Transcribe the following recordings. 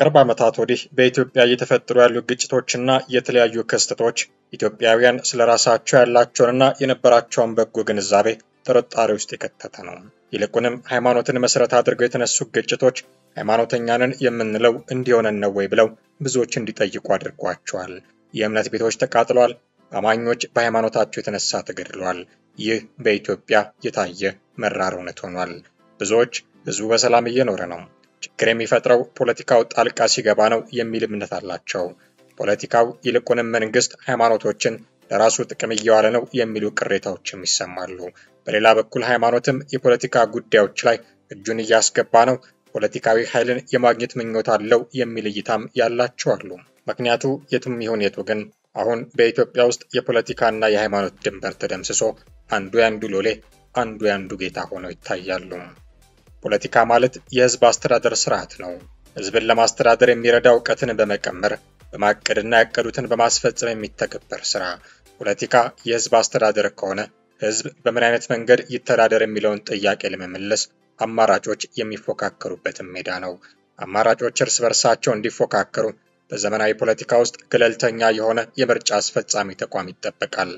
ከቅርብ ዓመታት ወዲህ በኢትዮጵያ እየተፈጠሩ ያሉ ግጭቶችና የተለያዩ ክስተቶች ኢትዮጵያውያን ስለ ራሳቸው ያላቸውንና የነበራቸውን በጎ ግንዛቤ ጥርጣሬ ውስጥ የከተተ ነው። ይልቁንም ሃይማኖትን መሰረት አድርገው የተነሱ ግጭቶች ሃይማኖተኛንን የምንለው እንዲሆነን ነው ወይ ብለው ብዙዎች እንዲጠይቁ አድርጓቸዋል። የእምነት ቤቶች ተቃጥለዋል። አማኞች በሃይማኖታቸው የተነሳ ተገድለዋል። ይህ በኢትዮጵያ የታየ መራር እውነት ሆኗል። ብዙዎች ህዝቡ በሰላም እየኖረ ነው፣ ችግር የሚፈጥረው ፖለቲካው ጣልቃ ሲገባ ነው የሚል እምነት አላቸው። ፖለቲካው ይልቁንም መንግስት ሃይማኖቶችን ለራሱ ጥቅም እየዋለ ነው የሚሉ ቅሬታዎችም ይሰማሉ። በሌላ በኩል ሃይማኖትም የፖለቲካ ጉዳዮች ላይ እጁን እያስገባ ነው፣ ፖለቲካዊ ኃይልን የማግኘት ምኞት አለው የሚል እይታም ያላቸው አሉ። ምክንያቱ የቱም ይሁን የቱ ግን አሁን በኢትዮጵያ ውስጥ የፖለቲካና የሃይማኖት ድንበር ተደምስሶ አንዱ የአንዱ ሎሌ አንዱ የአንዱ ጌታ ሆነው ይታያሉ። ፖለቲካ ማለት የህዝብ አስተዳደር ስርዓት ነው። ህዝብን ለማስተዳደር የሚረዳ እውቀትን በመቀመር በማቀድና ያቀዱትን በማስፈጸም የሚተገበር ስራ። ፖለቲካ የህዝብ አስተዳደር ከሆነ ህዝብ በምን አይነት መንገድ ይተዳደር የሚለውን ጥያቄ ለመመለስ አማራጮች የሚፎካከሩበትም ሜዳ ነው። አማራጮች እርስ በርሳቸው እንዲፎካከሩ በዘመናዊ ፖለቲካ ውስጥ ገለልተኛ የሆነ የምርጫ አስፈጻሚ ተቋም ይጠበቃል።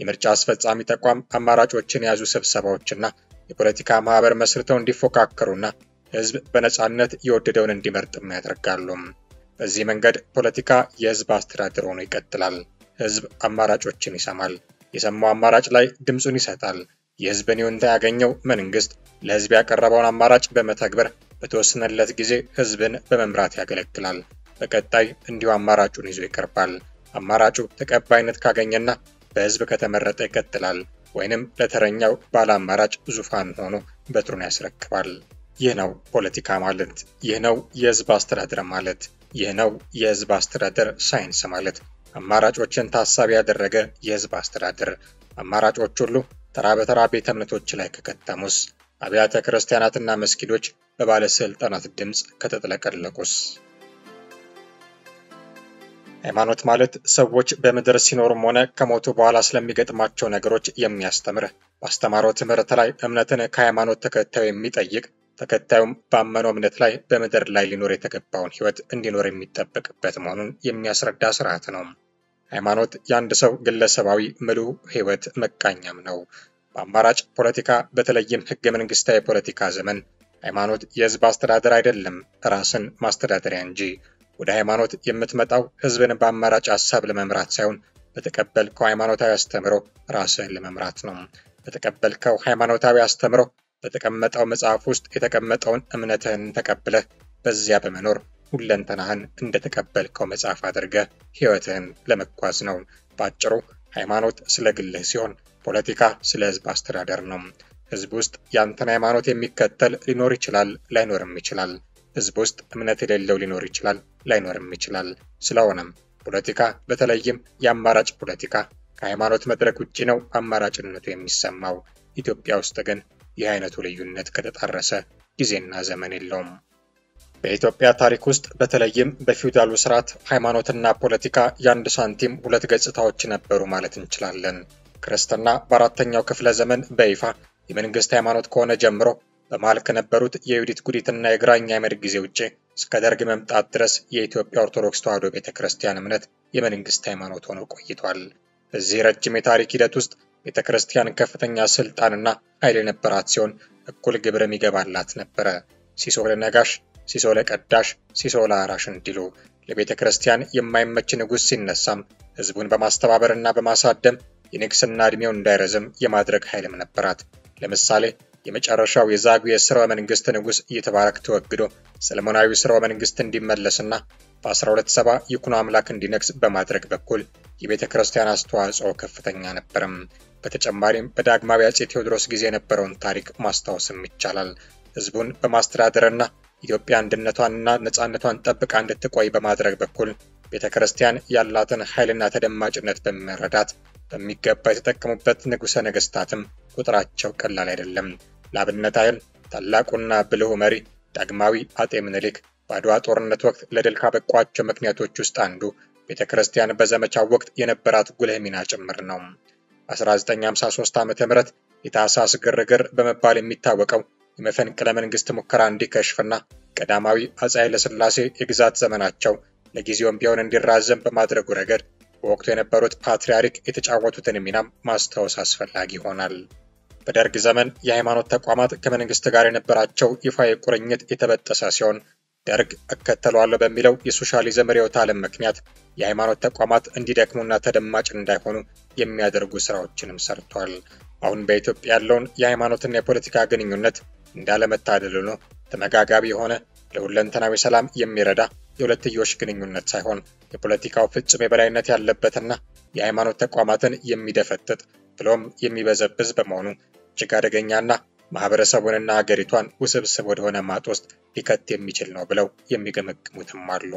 የምርጫ አስፈጻሚ ተቋም አማራጮችን የያዙ ስብሰባዎችና የፖለቲካ ማህበር መስርተው እንዲፎካከሩና ህዝብ በነፃነት የወደደውን እንዲመርጥም ያደርጋሉ። በዚህ መንገድ ፖለቲካ የህዝብ አስተዳደር ሆኖ ይቀጥላል። ህዝብ አማራጮችን ይሰማል። የሰማው አማራጭ ላይ ድምፁን ይሰጣል። የህዝብን ይሁንታ ያገኘው መንግስት ለህዝብ ያቀረበውን አማራጭ በመተግበር በተወሰነለት ጊዜ ህዝብን በመምራት ያገለግላል። በቀጣይ እንዲሁ አማራጩን ይዞ ይቀርባል። አማራጩ ተቀባይነት ካገኘና በህዝብ ከተመረጠ ይቀጥላል፣ ወይንም ለተረኛው ባለ አማራጭ ዙፋን ሆኖ በትሩን ያስረክባል። ይህ ነው ፖለቲካ ማለት። ይህ ነው የህዝብ አስተዳደር ማለት። ይህ ነው የህዝብ አስተዳደር ሳይንስ ማለት። አማራጮችን ታሳቢ ያደረገ የህዝብ አስተዳደር። አማራጮች ሁሉ ተራ በተራ ቤተ እምነቶች ላይ ከከተሙስ፣ አብያተ ክርስቲያናትና መስጊዶች በባለስልጣናት ድምፅ ከተጥለቀለቁስ? ሃይማኖት ማለት ሰዎች በምድር ሲኖሩም ሆነ ከሞቱ በኋላ ስለሚገጥማቸው ነገሮች የሚያስተምር ባስተማረው ትምህርት ላይ እምነትን ከሃይማኖት ተከታዩ የሚጠይቅ ተከታዩም ባመነው እምነት ላይ በምድር ላይ ሊኖር የተገባውን ህይወት እንዲኖር የሚጠበቅበት መሆኑን የሚያስረዳ ስርዓት ነው። ሃይማኖት የአንድ ሰው ግለሰባዊ ምሉ ህይወት መቃኛም ነው። በአማራጭ ፖለቲካ በተለይም ህገ መንግስታዊ የፖለቲካ ዘመን ሃይማኖት የህዝብ አስተዳደር አይደለም፣ ራስን ማስተዳደሪያ እንጂ። ወደ ሃይማኖት የምትመጣው ህዝብን በአማራጭ ሀሳብ ለመምራት ሳይሆን በተቀበልከው ሃይማኖታዊ አስተምሮ ራስህን ለመምራት ነው። በተቀበልከው ሃይማኖታዊ አስተምሮ በተቀመጠው መጽሐፍ ውስጥ የተቀመጠውን እምነትህን ተቀብለህ በዚያ በመኖር ሁለንተናህን እንደተቀበልከው መጽሐፍ አድርገህ ህይወትህን ለመጓዝ ነው። በአጭሩ ሃይማኖት ስለ ግልህ ሲሆን፣ ፖለቲካ ስለ ህዝብ አስተዳደር ነው። ህዝብ ውስጥ ያንተን ሃይማኖት የሚከተል ሊኖር ይችላል፣ ላይኖርም ይችላል። ህዝብ ውስጥ እምነት የሌለው ሊኖር ይችላል፣ ላይኖርም ይችላል። ስለሆነም ፖለቲካ በተለይም የአማራጭ ፖለቲካ ከሃይማኖት መድረክ ውጭ ነው አማራጭነቱ የሚሰማው። ኢትዮጵያ ውስጥ ግን ይህ አይነቱ ልዩነት ከተጣረሰ ጊዜና ዘመን የለውም። በኢትዮጵያ ታሪክ ውስጥ በተለይም በፊውዳሉ ስርዓት ሃይማኖትና ፖለቲካ የአንድ ሳንቲም ሁለት ገጽታዎች ነበሩ ማለት እንችላለን። ክርስትና በአራተኛው ክፍለ ዘመን በይፋ የመንግስት ሃይማኖት ከሆነ ጀምሮ በመሃል ከነበሩት የዩዲት ጉዲትና የግራኝ አህመድ ጊዜ ውጭ እስከ ደርግ መምጣት ድረስ የኢትዮጵያ ኦርቶዶክስ ተዋሕዶ ቤተ ክርስቲያን እምነት የመንግስት ሃይማኖት ሆኖ ቆይቷል። በዚህ ረጅም የታሪክ ሂደት ውስጥ ቤተ ክርስቲያን ከፍተኛ ስልጣንና ኃይል የነበራት ሲሆን እኩል ግብርም ይገባላት ነበረ። ሲሶ ለነጋሽ፣ ሲሶ ለቀዳሽ፣ ሲሶ ለአራሽ እንዲሉ ለቤተ ክርስቲያን የማይመች ንጉሥ ሲነሳም ህዝቡን በማስተባበርና በማሳደም የንግስና ዕድሜው እንዳይረዝም የማድረግ ኃይልም ነበራት። ለምሳሌ የመጨረሻው የዛጉዌ ስርወ መንግስት ንጉሥ እየተባረክ ተወግዶ ሰለሞናዊ ስርወ መንግስት እንዲመለስና በ1270 ይኩኖ አምላክ እንዲነግስ በማድረግ በኩል የቤተ ክርስቲያን አስተዋጽኦ ከፍተኛ ነበርም። በተጨማሪም በዳግማዊ አፄ ቴዎድሮስ ጊዜ የነበረውን ታሪክ ማስታወስም ይቻላል። ህዝቡን በማስተዳደርና ኢትዮጵያ አንድነቷንና ነፃነቷን ጠብቃ እንድትቆይ በማድረግ በኩል ቤተ ክርስቲያን ያላትን ኃይልና ተደማጭነት በመረዳት በሚገባ የተጠቀሙበት ንጉሠ ነገሥታትም ቁጥራቸው ቀላል አይደለም። ለአብነት ያህል ታላቁና ብልሁ መሪ ዳግማዊ አጤ ምኒልክ በአድዋ ጦርነት ወቅት ለድል ካበቋቸው ምክንያቶች ውስጥ አንዱ ቤተ ክርስቲያን በዘመቻው ወቅት የነበራት ጉልህ ሚና ጭምር ነው። በ1953 ዓ ም የታህሳስ ግርግር በመባል የሚታወቀው የመፈንቅለ መንግስት ሙከራ እንዲከሽፍና ቀዳማዊ አፄ ኃይለሥላሴ የግዛት ዘመናቸው ለጊዜውም ቢሆን እንዲራዘም በማድረጉ ረገድ በወቅቱ የነበሩት ፓትርያርክ የተጫወቱትን ሚናም ማስታወስ አስፈላጊ ይሆናል። በደርግ ዘመን የሃይማኖት ተቋማት ከመንግስት ጋር የነበራቸው ይፋዊ ቁርኝት የተበጠሰ ሲሆን ደርግ እከተለዋለሁ በሚለው የሶሻሊዝም ርዕዮተ ዓለም ምክንያት የሃይማኖት ተቋማት እንዲደክሙና ተደማጭ እንዳይሆኑ የሚያደርጉ ስራዎችንም ሰርቷል። አሁን በኢትዮጵያ ያለውን የሃይማኖትና የፖለቲካ ግንኙነት እንዳለመታደል ሆኖ ተመጋጋቢ የሆነ ለሁለንተናዊ ሰላም የሚረዳ የሁለትዮሽ ግንኙነት ሳይሆን የፖለቲካው ፍጹም የበላይነት ያለበትና የሃይማኖት ተቋማትን የሚደፈጥጥ ብሎም የሚበዘብዝ በመሆኑ እጅግ አደገኛና ማህበረሰቡንና ሀገሪቷን ውስብስብ ወደሆነ ማጥ ውስጥ ሊከት የሚችል ነው ብለው የሚገመግሙትም አሉ።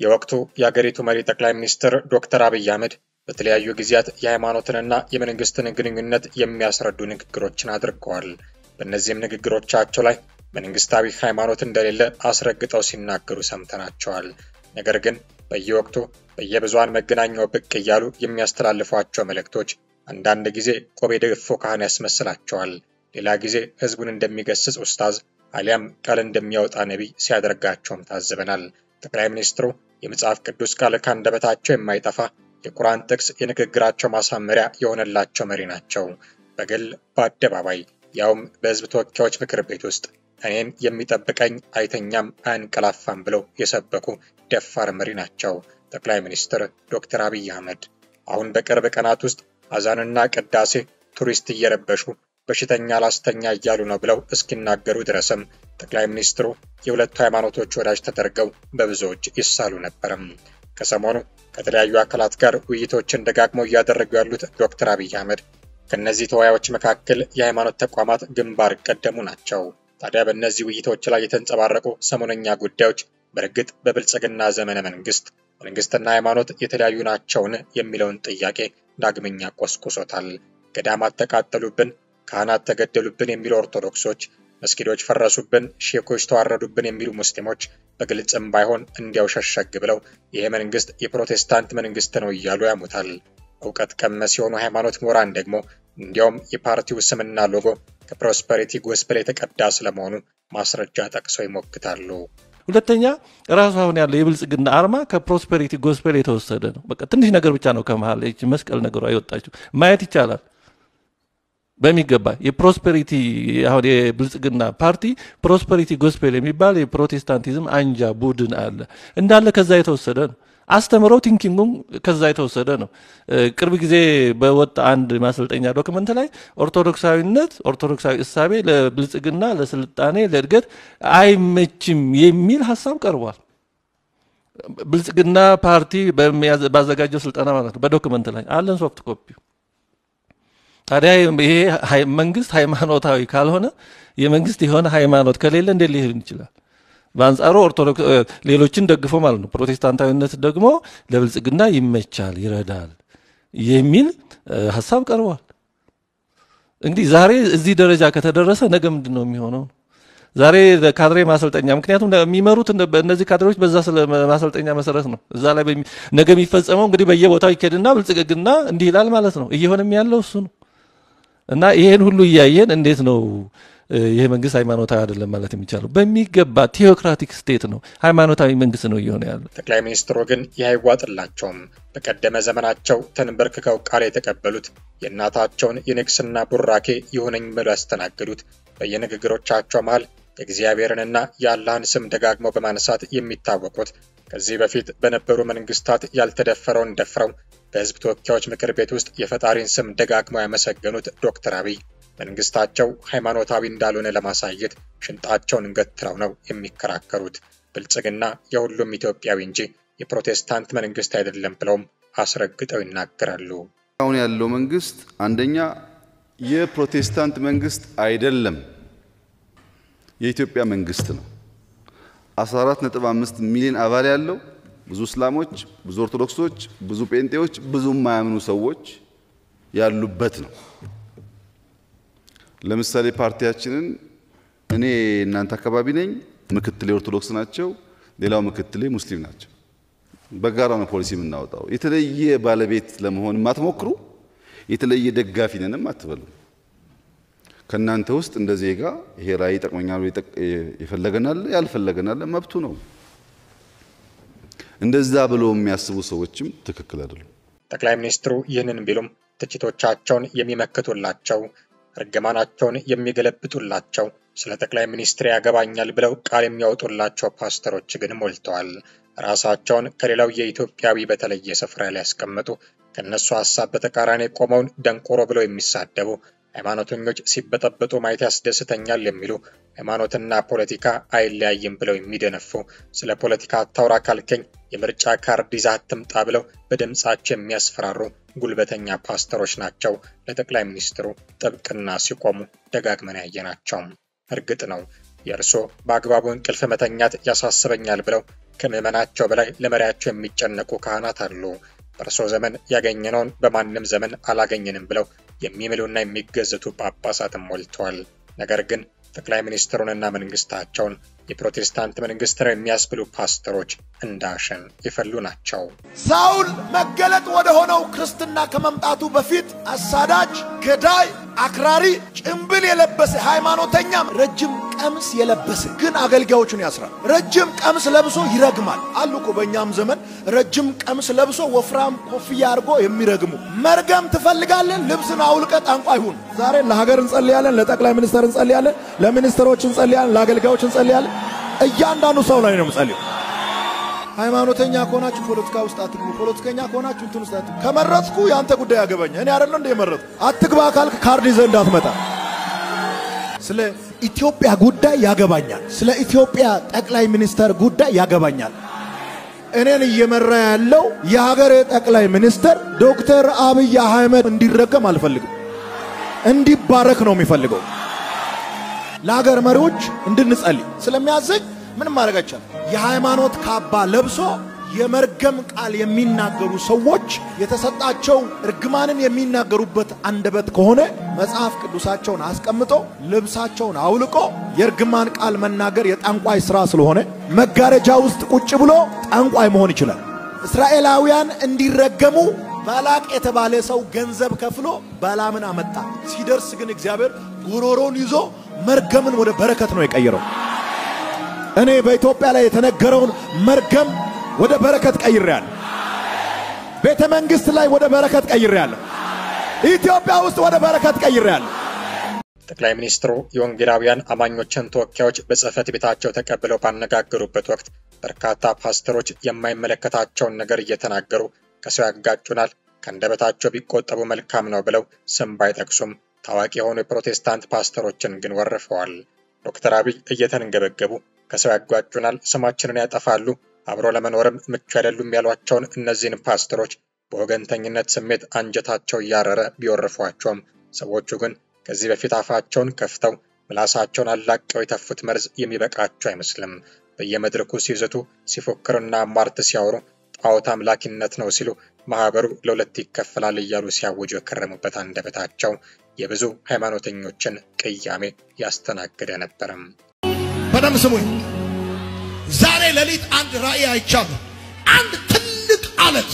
የወቅቱ የአገሪቱ መሪ ጠቅላይ ሚኒስትር ዶክተር አብይ አህመድ በተለያዩ ጊዜያት የሃይማኖትንና የመንግስትን ግንኙነት የሚያስረዱ ንግግሮችን አድርገዋል። በእነዚህም ንግግሮቻቸው ላይ መንግስታዊ ሃይማኖት እንደሌለ አስረግጠው ሲናገሩ ሰምተናቸዋል። ነገር ግን በየወቅቱ በየብዙሃን መገናኛው ብቅ እያሉ የሚያስተላልፏቸው መልእክቶች አንዳንድ ጊዜ ቆብ የደፉ ካህን ያስመስላቸዋል። ሌላ ጊዜ ህዝቡን እንደሚገስጽ ኡስታዝ አሊያም ቃል እንደሚያወጣ ነቢይ ሲያደርጋቸውም ታዝበናል። ጠቅላይ ሚኒስትሩ የመጽሐፍ ቅዱስ ቃል ካንደበታቸው የማይጠፋ የቁርአን ጥቅስ የንግግራቸው ማሳመሪያ የሆነላቸው መሪ ናቸው። በግል በአደባባይ ያውም በህዝብ ተወካዮች ምክር ቤት ውስጥ እኔን የሚጠብቀኝ አይተኛም አያንቀላፋም ብለው የሰበኩ ደፋር መሪ ናቸው ጠቅላይ ሚኒስትር ዶክተር አብይ አህመድ። አሁን በቅርብ ቀናት ውስጥ አዛንና ቅዳሴ ቱሪስት እየረበሹ በሽተኛ ላስተኛ እያሉ ነው ብለው እስኪናገሩ ድረስም ጠቅላይ ሚኒስትሩ የሁለቱ ሃይማኖቶች ወዳጅ ተደርገው በብዙዎች ይሳሉ ነበርም። ከሰሞኑ ከተለያዩ አካላት ጋር ውይይቶችን ደጋግመው እያደረጉ ያሉት ዶክተር አብይ አህመድ ከእነዚህ ተወያዮች መካከል የሃይማኖት ተቋማት ግንባር ቀደሙ ናቸው። ታዲያ በእነዚህ ውይይቶች ላይ የተንጸባረቁ ሰሞነኛ ጉዳዮች በእርግጥ በብልጽግና ዘመነ መንግስት መንግስትና ሃይማኖት የተለያዩ ናቸውን የሚለውን ጥያቄ ዳግመኛ ቆስቁሶታል። ገዳማት ተቃጠሉብን፣ ካህናት ተገደሉብን የሚሉ ኦርቶዶክሶች፣ መስጊዶች ፈረሱብን፣ ሼኮች ተዋረዱብን የሚሉ ሙስሊሞች በግልጽም ባይሆን እንዲያው ሸሸግ ብለው ይሄ መንግስት የፕሮቴስታንት መንግስት ነው እያሉ ያሙታል። እውቀት ቀመስ የሆኑ ሃይማኖት ምሁራን ደግሞ እንዲያውም የፓርቲው ስምና ሎጎ ከ prosperity gospel የተቀዳ ስለመሆኑ ማስረጃ ጠቅሰው ይሞግታሉ። ሁለተኛ ራሱ አሁን ያለው የብልጽግና አርማ ከ prosperity gospel የተወሰደ ነው። በቃ ትንሽ ነገር ብቻ ነው ከመሀል መስቀል ነገሯ የወጣችው ማየት ይቻላል በሚገባ የ prosperity አሁን የብልጽግና ፓርቲ prosperity gospel የሚባል የፕሮቴስታንቲዝም አንጃ ቡድን አለ እንዳለ ከዛ የተወሰደ ነው። አስተምረው thinking ኡም ከዛ የተወሰደ ነው። ቅርብ ጊዜ በወጣ አንድ ማሰልጠኛ document ላይ ኦርቶዶክሳዊነት ኦርቶዶክሳዊ እሳቤ ለብልጽግና፣ ለስልጣኔ፣ ለእድገት አይመችም የሚል ሀሳብ ቀርቧል። ብልጽግና ፓርቲ ባዘጋጀው ስልጠና ማለት ነው። በ document ላይ አለን soft copy። ታዲያ ይሄ መንግስት ሃይማኖታዊ ካልሆነ የመንግስት የሆነ ሃይማኖት ከሌለ እንዴት ሊሆን ይችላል? በአንጻሩ ኦርቶዶክስ ሌሎችን ደግፎ ማለት ነው። ፕሮቴስታንታዊነት ደግሞ ለብልጽግና ይመቻል፣ ይረዳል የሚል ሀሳብ ቀርቧል። እንግዲህ ዛሬ እዚህ ደረጃ ከተደረሰ ነገ ምንድን ነው የሚሆነው? ዛሬ ካድሬ ማሰልጠኛ ምክንያቱም የሚመሩት እነዚህ ካድሬዎች በዛ ማሰልጠኛ መሰረት ነው። እዛ ላይ ነገ የሚፈጸመው እንግዲህ በየቦታው ይኬድና ብልጽግና እንዲህ ይላል ማለት ነው። እየሆነም ያለው እሱ ነው እና ይሄን ሁሉ እያየን እንዴት ነው ይሄ መንግስት ሃይማኖታዊ አይደለም ማለት የሚቻለው? በሚገባ ቴዎክራቲክ ስቴት ነው፣ ሃይማኖታዊ መንግስት ነው እየሆነ ያለው። ጠቅላይ ሚኒስትሩ ግን ይህ አይዋጥላቸውም። በቀደመ ዘመናቸው ተንበርክከው ቃል የተቀበሉት የእናታቸውን የንግስና ቡራኬ ይሁነኝ ብለው ያስተናገዱት በየንግግሮቻቸው መሃል የእግዚአብሔርንና የአላህን ስም ደጋግመው በማንሳት የሚታወቁት ከዚህ በፊት በነበሩ መንግስታት ያልተደፈረውን ደፍረው በህዝብ ተወካዮች ምክር ቤት ውስጥ የፈጣሪን ስም ደጋግመው ያመሰገኑት ዶክተር አብይ መንግስታቸው ሃይማኖታዊ እንዳልሆነ ለማሳየት ሽንጣቸውን ገትረው ነው የሚከራከሩት። ብልጽግና የሁሉም ኢትዮጵያዊ እንጂ የፕሮቴስታንት መንግስት አይደለም ብለውም አስረግጠው ይናገራሉ። አሁን ያለው መንግስት አንደኛ የፕሮቴስታንት መንግስት አይደለም፣ የኢትዮጵያ መንግስት ነው። 14.5 ሚሊዮን አባል ያለው ብዙ እስላሞች፣ ብዙ ኦርቶዶክሶች፣ ብዙ ጴንጤዎች፣ ብዙ የማያምኑ ሰዎች ያሉበት ነው። ለምሳሌ ፓርቲያችንን እኔ እናንተ አካባቢ ነኝ፣ ምክትሌ ኦርቶዶክስ ናቸው፣ ሌላው ምክትሌ ሙስሊም ናቸው። በጋራ ነው ፖሊሲ የምናወጣው። የተለየ ባለቤት ለመሆን የማትሞክሩ የተለየ ደጋፊ ነንም አትበሉ። ከእናንተ ውስጥ እንደ ዜጋ ይሄ ራዕይ ይጠቅመኛል የፈለገናል ያልፈለገናል መብቱ ነው። እንደዛ ብሎ የሚያስቡ ሰዎችም ትክክል አይደሉም። ጠቅላይ ሚኒስትሩ ይህንን ቢሉም ትችቶቻቸውን የሚመክቱላቸው፣ እርግማናቸውን የሚገለብጡላቸው፣ ስለ ጠቅላይ ሚኒስትር ያገባኛል ብለው ቃል የሚያወጡላቸው ፓስተሮች ግን ሞልተዋል። ራሳቸውን ከሌላው የኢትዮጵያዊ በተለየ ስፍራ ሊያስቀምጡ ከእነሱ ሀሳብ በተቃራኒ ቆመውን ደንቆሮ ብለው የሚሳደቡ ሃይማኖተኞች ሲበጠበጡ ማየት ያስደስተኛል የሚሉ ሃይማኖትና ፖለቲካ አይለያይም ብለው የሚደነፉ ስለ ፖለቲካ አታውራ ካልከኝ የምርጫ ካርድ ይዘህ አትምጣ ብለው በድምፃቸው የሚያስፈራሩ ጉልበተኛ ፓስተሮች ናቸው ለጠቅላይ ሚኒስትሩ ጥብቅና ሲቆሙ ደጋግመን ያየናቸው። እርግጥ ነው የእርሶ በአግባቡ እንቅልፍ መተኛት ያሳስበኛል ብለው ከምዕመናቸው በላይ ለመሪያቸው የሚጨነቁ ካህናት አሉ። በእርሶ ዘመን ያገኘነውን በማንም ዘመን አላገኘንም ብለው የሚምሉና የሚገዘቱ ጳጳሳትም ሞልተዋል። ነገር ግን ጠቅላይ ሚኒስትሩንና መንግስታቸውን የፕሮቴስታንት መንግስት ነው የሚያስብሉ ፓስተሮች እንዳሸን የፈሉ ናቸው። ሳውል መገለጥ ወደ ሆነው ክርስትና ከመምጣቱ በፊት አሳዳጅ፣ ገዳይ፣ አክራሪ፣ ጭምብል የለበሰ ሃይማኖተኛም ረጅም ቀሚስ የለበሰ ግን አገልጋዮቹን ያስራል። ረጅም ቀሚስ ለብሶ ይረግማል አሉ እኮ በእኛም ዘመን ረጅም ቀሚስ ለብሶ ወፍራም ኮፍያ አድርጎ የሚረግሙ። መርገም ትፈልጋለን? ልብስን አውልቀ ጠንቋይ ሁን። ዛሬ ለሀገር እንጸልያለን፣ ለጠቅላይ ሚኒስትር እንጸልያለን፣ ለሚኒስትሮች እንጸልያለን፣ ለአገልጋዮች እንጸልያለን። እያንዳንዱ ሰው ላይ ነው የምጸልየው። ሃይማኖተኛ ከሆናችሁ ፖለቲካ ውስጥ አትግቡ። ፖለቲከኛ ከሆናችሁ እንትን ውስጥ አትግቡ። ከመረጥኩ የአንተ ጉዳይ ያገባኛል። እኔ አይደለ እንደ የመረጥኩ። አትግባ ካልክ ካርድ ይዘህ እንዳትመጣ። ስለ ኢትዮጵያ ጉዳይ ያገባኛል። ስለ ኢትዮጵያ ጠቅላይ ሚኒስተር ጉዳይ ያገባኛል። እኔን እየመራ ያለው የሀገሬ ጠቅላይ ሚኒስተር ዶክተር አብይ አህመድ እንዲረገም አልፈልግም። እንዲባረክ ነው የሚፈልገው። ለሀገር መሪዎች እንድንጸልይ ስለሚያዘኝ ምንም ማድረግ አይቻልም። የሃይማኖት ካባ ለብሶ የመርገም ቃል የሚናገሩ ሰዎች የተሰጣቸው እርግማንን የሚናገሩበት አንደበት ከሆነ መጽሐፍ ቅዱሳቸውን አስቀምጦ ልብሳቸውን አውልቆ የእርግማን ቃል መናገር የጠንቋይ ሥራ ስለሆነ መጋረጃ ውስጥ ቁጭ ብሎ ጠንቋይ መሆን ይችላል። እስራኤላውያን እንዲረገሙ ባላቅ የተባለ ሰው ገንዘብ ከፍሎ ባላምን አመጣ። ሲደርስ ግን እግዚአብሔር ጉሮሮን ይዞ መርገምን ወደ በረከት ነው የቀየረው። እኔ በኢትዮጵያ ላይ የተነገረውን መርገም ወደ በረከት ቀይሬያለሁ። ቤተ መንግሥት ላይ ወደ በረከት ቀይሬያለሁ። ኢትዮጵያ ውስጥ ወደ በረከት ቀይሬያለሁ። ጠቅላይ ሚኒስትሩ የወንጌላውያን አማኞችን ተወካዮች በጽህፈት ቤታቸው ተቀብለው ባነጋገሩበት ወቅት በርካታ ፓስተሮች የማይመለከታቸውን ነገር እየተናገሩ ከሰው ያጋጩናል፣ ከአንደበታቸው ቢቆጠቡ መልካም ነው ብለው ስም ባይጠቅሱም ታዋቂ የሆኑ የፕሮቴስታንት ፓስተሮችን ግን ወርፈዋል። ዶክተር አብይ እየተንገበገቡ ከሰው ያጓጩናል፣ ስማችንን ያጠፋሉ፣ አብሮ ለመኖርም ምቹ አይደሉም ያሏቸውን እነዚህን ፓስተሮች በወገንተኝነት ስሜት አንጀታቸው እያረረ ቢወርፏቸውም ሰዎቹ ግን ከዚህ በፊት አፋቸውን ከፍተው ምላሳቸውን አላቀው የተፉት መርዝ የሚበቃቸው አይመስልም። በየመድረኩ ሲዝቱ፣ ሲፎክርና ሟርት ሲያወሩ ጣዖት አምላኪነት ነው ሲሉ ማህበሩ ለሁለት ይከፈላል እያሉ ሲያውጁ የከረሙበት አንደበታቸው የብዙ ሃይማኖተኞችን ቅያሜ ያስተናገደ ነበረም። በደንብ ስሙኝ። ዛሬ ሌሊት አንድ ራእይ አይቻለሁ። አንድ ትልቅ አለት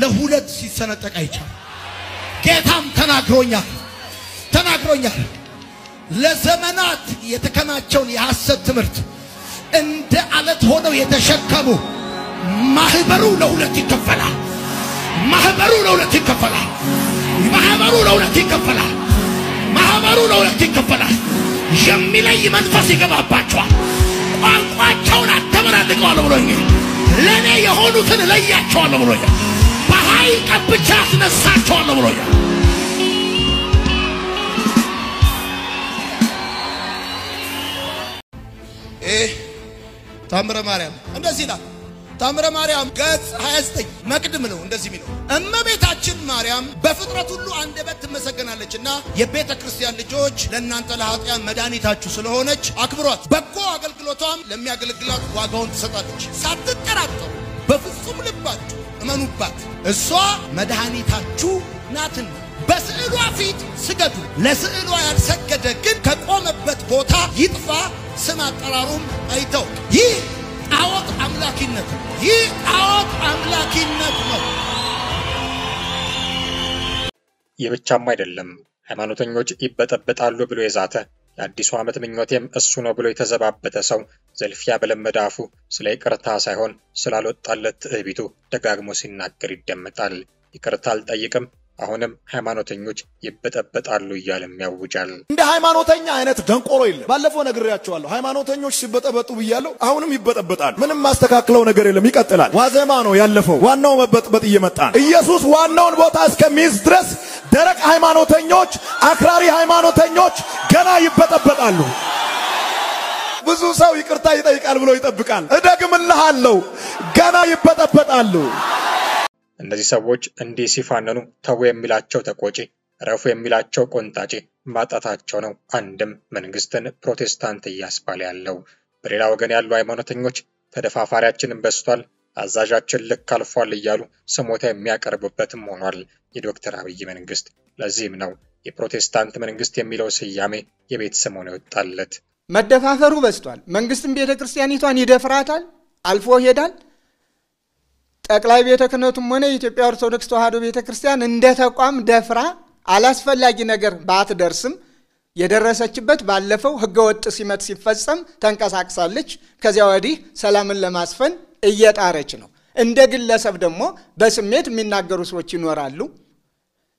ለሁለት ሲሰነጠቅ አይቻለሁ። ጌታም ተናግሮኛል ተናግሮኛል። ለዘመናት የተከማቸውን የሐሰት ትምህርት እንደ አለት ሆነው የተሸከሙ ማህበሩ ለሁለት ይከፈላል። ማህበሩ ለሁለት ይከፈላል። ማህበሩ ለሁለት ይከፈላል። ማህበሩ ለሁለት ይከፈላል። የሚለይ መንፈስ ይገባባቸዋል። ቋንቋቸውን አተመላልቀዋለሁ ብሎኛል። ለእኔ የሆኑትን እለያቸዋለሁ ብሎኛል። በኃይል ቀብቻ አስነሳቸዋለሁ ብሎኛል። ታምረ ማርያም እንደዚህ ይላል። ታምረ ማርያም ገጽ 29 መቅድም ነው እንደዚህ የሚለው እመቤታችን ማርያም በፍጥረት ሁሉ አንደበት ትመሰገናለችና የቤተ ክርስቲያን ልጆች ለእናንተ ለኃጢያን መድኃኒታችሁ ስለሆነች አክብሯት። በጎ አገልግሎቷም ለሚያገለግላት ዋጋውን ትሰጣለች። ሳትጠራጠሩ በፍጹም ልባችሁ እመኑባት፣ እሷ መድኃኒታችሁ ናትና። በስዕሏ ፊት ስገዱ። ለስዕሏ ያልሰገደ ግን ከቆመበት ቦታ ይጥፋ፣ ስም አጠራሩም አይታወቅ። ይህ ጣዖት አምላኪነት ይህ ጣዖት አምላኪነት ነው። ይህ ብቻም አይደለም። ሃይማኖተኞች ይበጠበጣሉ ብሎ የዛተ የአዲሱ ዓመት ምኞቴም እሱ ነው ብሎ የተዘባበተ ሰው ዘልፊያ በለመደ አፉ ስለ ይቅርታ ሳይሆን ስላልወጣለት ትዕቢቱ ደጋግሞ ሲናገር ይደመጣል። ይቅርታ አልጠይቅም፣ አሁንም ሃይማኖተኞች ይበጠበጣሉ እያለም ያውጃል። እንደ ሃይማኖተኛ አይነት ደንቆሮ የለም። ባለፈው ነግሬያቸዋለሁ። ሃይማኖተኞች ሲበጠበጡ ብያለሁ። አሁንም ይበጠበጣል። ምንም ማስተካክለው ነገር የለም። ይቀጥላል። ዋዜማ ነው ያለፈው። ዋናው መበጥበጥ እየመጣ ኢየሱስ ዋናውን ቦታ እስከሚይዝ ድረስ ደረቅ ሃይማኖተኞች፣ አክራሪ ሃይማኖተኞች ገና ይበጠበጣሉ። ብዙ ሰው ይቅርታ ይጠይቃል ብሎ ይጠብቃል። እደግምልሃለሁ፣ ገና ይበጠበጣሉ። እነዚህ ሰዎች እንዲህ ሲፋነኑ ተው የሚላቸው ተቆጪ፣ ረፉ የሚላቸው ቆንጣጪ ማጣታቸው ነው አንድም መንግስትን ፕሮቴስታንት እያስባለ ያለው። በሌላ ወገን ያሉ ሃይማኖተኞች ተደፋፋሪያችንን በዝቷል፣ አዛዣችን ልክ አልፏል እያሉ ስሞታ የሚያቀርቡበትም ሆኗል የዶክተር አብይ መንግስት። ለዚህም ነው የፕሮቴስታንት መንግስት የሚለው ስያሜ የቤት ስም ሆኖ ይወጣለት። መደፋፈሩ በዝቷል። መንግስትም ቤተ ክርስቲያኒቷን ይደፍራታል፣ አልፎ ይሄዳል። ጠቅላይ ቤተ ክህነቱም ሆነ የኢትዮጵያ ኦርቶዶክስ ተዋሕዶ ቤተ ክርስቲያን እንደ ተቋም ደፍራ አላስፈላጊ ነገር ባትደርስም የደረሰችበት ባለፈው ህገወጥ ሲመት ሲፈጸም ተንቀሳቅሳለች። ከዚያ ወዲህ ሰላምን ለማስፈን እየጣረች ነው። እንደ ግለሰብ ደግሞ በስሜት የሚናገሩ ሰዎች ይኖራሉ።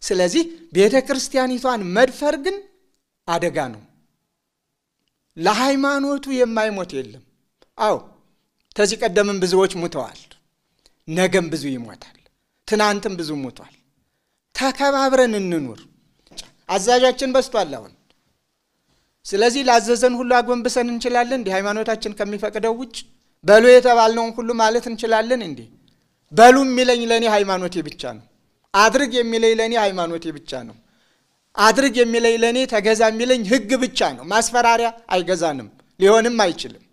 ስለዚህ ቤተ ክርስቲያኒቷን መድፈር ግን አደጋ ነው። ለሃይማኖቱ የማይሞት የለም። አዎ ከዚህ ቀደምም ብዙዎች ሙተዋል። ነገም ብዙ ይሞታል። ትናንትም ብዙ ሙቷል። ተከባብረን እንኑር። አዛዣችን በስቷል አሁን። ስለዚህ ላዘዘን ሁሉ አጎንብሰን እንችላለን እንዲህ ሃይማኖታችን ከሚፈቅደው ውጭ በሉ የተባልነውን ሁሉ ማለት እንችላለን እንዲህ በሉ የሚለኝ ለእኔ ሃይማኖቴ ብቻ ነው። አድርግ የሚለኝ ለእኔ ሃይማኖቴ ብቻ ነው። አድርግ የሚለኝ ለእኔ ተገዛ የሚለኝ ህግ ብቻ ነው። ማስፈራሪያ አይገዛንም፣ ሊሆንም አይችልም።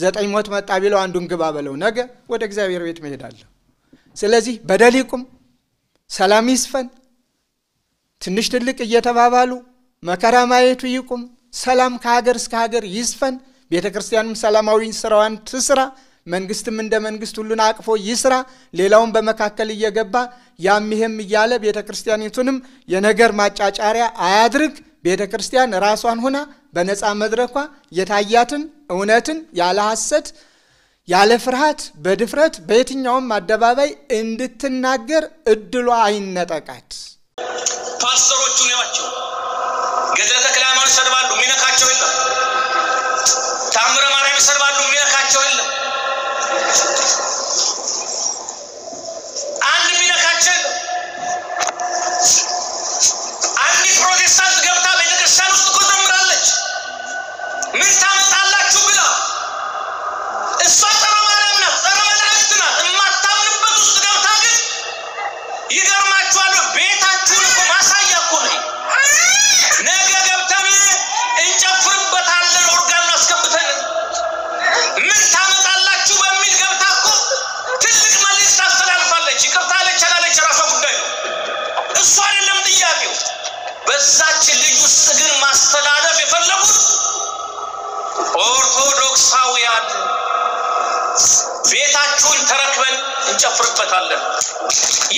ዘጠኝ ሞት መጣ ቢለው አንዱን ግባ በለው፣ ነገ ወደ እግዚአብሔር ቤት መሄዳለሁ። ስለዚህ በደል ይቁም፣ ሰላም ይስፈን፣ ትንሽ ትልቅ እየተባባሉ መከራ ማየቱ ይቁም፣ ሰላም ከሀገር እስከ ሀገር ይስፈን። ቤተ ክርስቲያንም ሰላማዊ ስራዋን ትስራ፣ መንግስትም እንደ መንግስት ሁሉን አቅፎ ይስራ። ሌላውን በመካከል እየገባ ያም ይሄም እያለ ቤተ ክርስቲያኒቱንም የነገር ማጫጫሪያ አያድርግ። ቤተ ክርስቲያን ራሷን ሆና በነፃ መድረኳ የታያትን እውነትን ያለ ሐሰት ያለ ፍርሃት በድፍረት በየትኛውም አደባባይ እንድትናገር እድሏ አይነጠቃት። ፓስተሮቹን ያቸው ገድለ ተክለ ሃይማኖት ይሰድባሉ፣ የሚነካቸው የለም።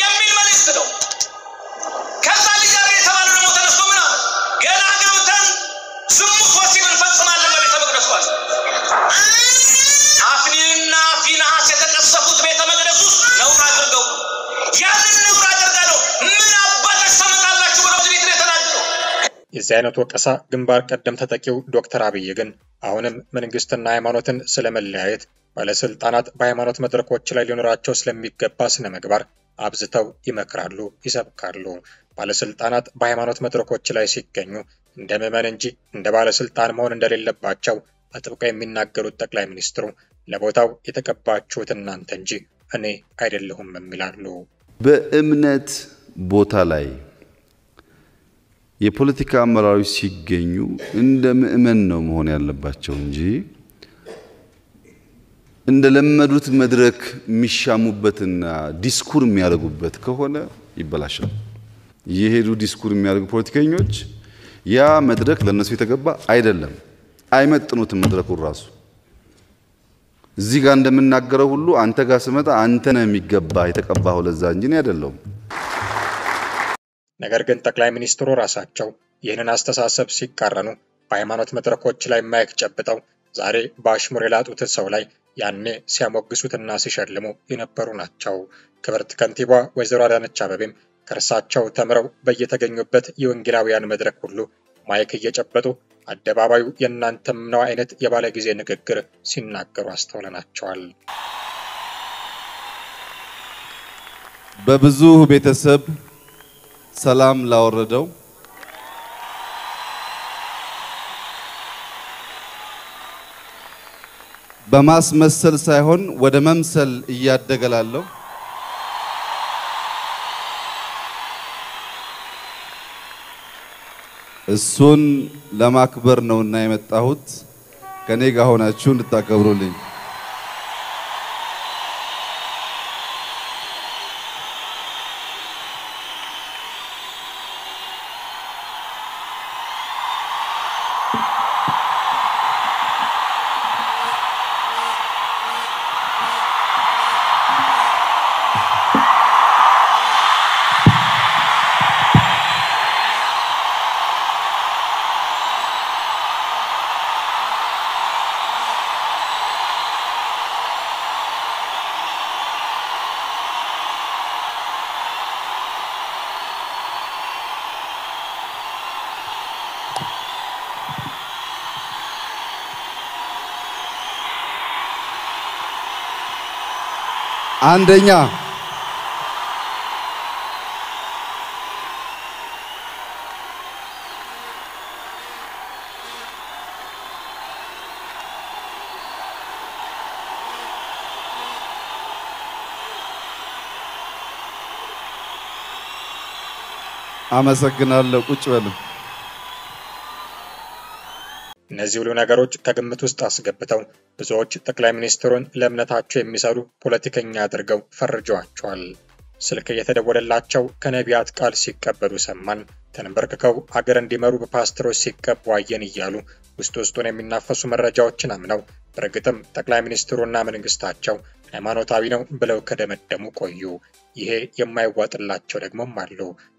የሚል መልእክት ነው። ከዛ ልጅ ጋር የተባለው ደግሞ ተነስቶ አለ? ገና ገብተን ዝሙት ወሲብ እንፈጽማለን በቤተ መቅደሱ አለ። አፍኒንና ፊንሐስ የተቀሰፉት ቤተ መቅደስ ውስጥ ነውር አድርገው ያንን ነውር አድርገው ምን አባታች ታመጣላችሁ ብለው ቤት ነው የተናገረው። የዚህ አይነት ወቀሳ ግንባር ቀደም ተጠቂው ዶክተር አብይ ግን አሁንም መንግስትና ሃይማኖትን ስለመለያየት ባለስልጣናት በሃይማኖት መድረኮች ላይ ሊኖራቸው ስለሚገባ ስነ ምግባር አብዝተው ይመክራሉ፣ ይሰብካሉ። ባለስልጣናት በሃይማኖት መድረኮች ላይ ሲገኙ እንደ ምዕመን እንጂ እንደ ባለስልጣን መሆን እንደሌለባቸው አጥብቀው የሚናገሩት ጠቅላይ ሚኒስትሩ ለቦታው የተቀባችሁት እናንተ እንጂ እኔ አይደለሁም የሚላሉ። በእምነት ቦታ ላይ የፖለቲካ አመራሮች ሲገኙ እንደ ምእመን ነው መሆን ያለባቸው እንጂ እንደለመዱት መድረክ የሚሻሙበትና ዲስኩር የሚያደርጉበት ከሆነ ይበላሻል። የሄዱ ዲስኩር የሚያደርጉ ፖለቲከኞች ያ መድረክ ለእነሱ የተገባ አይደለም፣ አይመጥኑትም መድረኩን ራሱ። እዚህ ጋር እንደምናገረው ሁሉ አንተ ጋር ስመጣ አንተ ነህ የሚገባ የተቀባኸው ለዛ እንጂ እኔ አይደለሁም። ነገር ግን ጠቅላይ ሚኒስትሩ ራሳቸው ይህንን አስተሳሰብ ሲቃረኑ በሃይማኖት መድረኮች ላይ mic ጨብጠው ዛሬ በአሽሙር የላጡት ሰው ላይ ያኔ ሲያሞግሱትና ሲሸልሙ የነበሩ ናቸው። ክብርት ከንቲባ ወይዘሮ አዳነች አቤቤም ከእርሳቸው ተምረው በየተገኙበት የወንጌላውያን መድረክ ሁሉ mic እየጨበጡ አደባባዩ የእናንተም ነው አይነት የባለ ጊዜ ንግግር ሲናገሩ አስተውለናቸዋል። በብዙ ቤተሰብ ሰላም ላወረደው በማስመሰል ሳይሆን ወደ መምሰል እያደገ ላለው እሱን ለማክበር ነውና የመጣሁት ከኔ ጋር ሆናችሁ እንድታከብሩልኝ። አንደኛ አመሰግናለሁ። ቁጭ በሉ። እነዚህ ሁሉ ነገሮች ከግምት ውስጥ አስገብተው ብዙዎች ጠቅላይ ሚኒስትሩን ለእምነታቸው የሚሰሩ ፖለቲከኛ አድርገው ፈርጀዋቸዋል። ስልክ እየተደወለላቸው ከነቢያት ቃል ሲቀበሉ ሰማን፣ ተንበርክከው አገር እንዲመሩ በፓስተሮች ሲቀቡ አየን እያሉ ውስጥ ውስጡን የሚናፈሱ መረጃዎችን አምነው በእርግጥም ጠቅላይ ሚኒስትሩና መንግስታቸው ሃይማኖታዊ ነው ብለው ከደመደሙ ቆዩ። ይሄ የማይዋጥላቸው ደግሞም አሉ።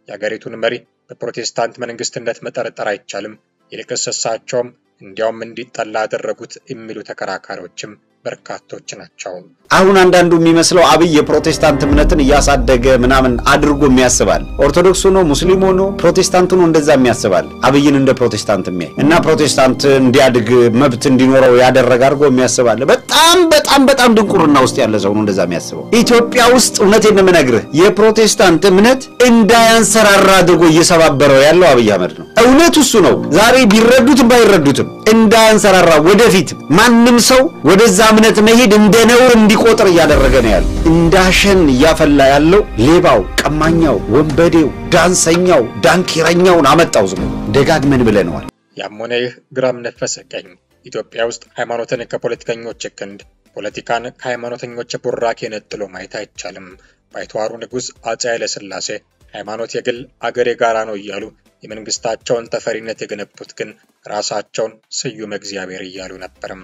የአገሪቱን መሪ በፕሮቴስታንት መንግስትነት መጠርጠር አይቻልም፣ ይልቅስ እሳቸውም እንዲያውም እንዲጠላ ያደረጉት የሚሉ ተከራካሪዎችም በርካቶች ናቸው። አሁን አንዳንዱ የሚመስለው አብይ የፕሮቴስታንት እምነትን እያሳደገ ምናምን አድርጎ የሚያስባል። ኦርቶዶክስ ሆኖ ሙስሊም ሆኖ ፕሮቴስታንት ሆኖ እንደዛ የሚያስባል። አብይን እንደ ፕሮቴስታንት የሚያይ እና ፕሮቴስታንት እንዲያድግ መብት እንዲኖረው ያደረገ አድርጎ የሚያስባል። በጣም በጣም በጣም ድንቁርና ውስጥ ያለ ሰው ነው እንደዛ የሚያስበው። ኢትዮጵያ ውስጥ እውነቴን የምነግርህ የፕሮቴስታንት እምነት እንዳያንሰራራ አድርጎ እየሰባበረው ያለው አብይ አህመድ ነው። እውነቱ እሱ ነው። ዛሬ ቢረዱትም ባይረዱትም እንዳያንሰራራ ወደፊት ማንም ሰው ወደዛ እምነት መሄድ እንደ ነውር እንዲቆጥር እያደረገ ነው ያለው። እንዳሸን እያፈላ ያለው ሌባው፣ ቀማኛው፣ ወንበዴው፣ ዳንሰኛው፣ ዳንኪረኛውን አመጣው። ዝም ደጋግመን ብለነዋል። ያም ሆነ ይህ ግራም ነፈሰ ቀኝ ኢትዮጵያ ውስጥ ሃይማኖትን ከፖለቲከኞች ክንድ፣ ፖለቲካን ከሃይማኖተኞች ቡራኬ ነጥሎ ማየት አይቻልም። ባይተዋሩ ንጉሥ አፄ ኃይለሥላሴ ሃይማኖት የግል አገር የጋራ ነው እያሉ የመንግስታቸውን ተፈሪነት የገነቡት ግን ራሳቸውን ስዩም እግዚአብሔር እያሉ ነበርም።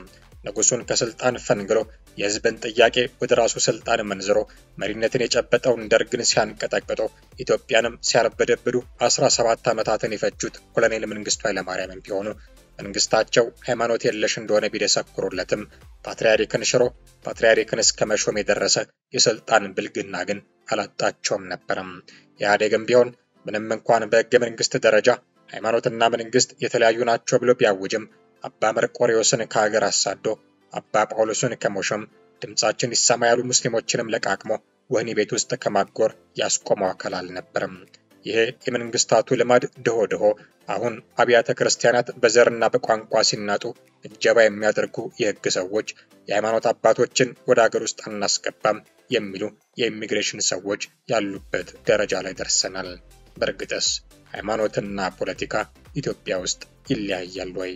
ንጉሱን ከስልጣን ፈንግሎ የህዝብን ጥያቄ ወደ ራሱ ስልጣን መንዝሮ መሪነትን የጨበጠውን ደርግን ሲያንቀጠቅጦ ኢትዮጵያንም ሲያርበደብዱ 17 ዓመታትን የፈጁት ኮሎኔል መንግስቱ ኃይለማርያምን ቢሆኑ መንግስታቸው ሃይማኖት የለሽ እንደሆነ ቢደሰኩሩለትም ፓትርያርክን ሽሮ ፓትርያርክን እስከ መሾም የደረሰ የስልጣን ብልግና ግን አላጣቸውም ነበረም። ኢህአዴግም ቢሆን ምንም እንኳን በህገ መንግስት ደረጃ ሃይማኖትና መንግስት የተለያዩ ናቸው ብሎ ቢያውጅም አባ መርቆሬዎስን ከሀገር አሳዶ አባ ጳውሎስን ከሞሾም ድምፃችን ይሰማ ያሉ ሙስሊሞችንም ለቃቅሞ ወህኒ ቤት ውስጥ ከማጎር ያስቆመው አካል አልነበረም። ይሄ የመንግስታቱ ልማድ ድሆ ድሆ አሁን አብያተ ክርስቲያናት በዘርና በቋንቋ ሲናጡ እጀባ የሚያደርጉ የህግ ሰዎች የሃይማኖት አባቶችን ወደ አገር ውስጥ አናስገባም የሚሉ የኢሚግሬሽን ሰዎች ያሉበት ደረጃ ላይ ደርሰናል። በእርግጥስ ሃይማኖትና ፖለቲካ ኢትዮጵያ ውስጥ ይለያያሉ ወይ?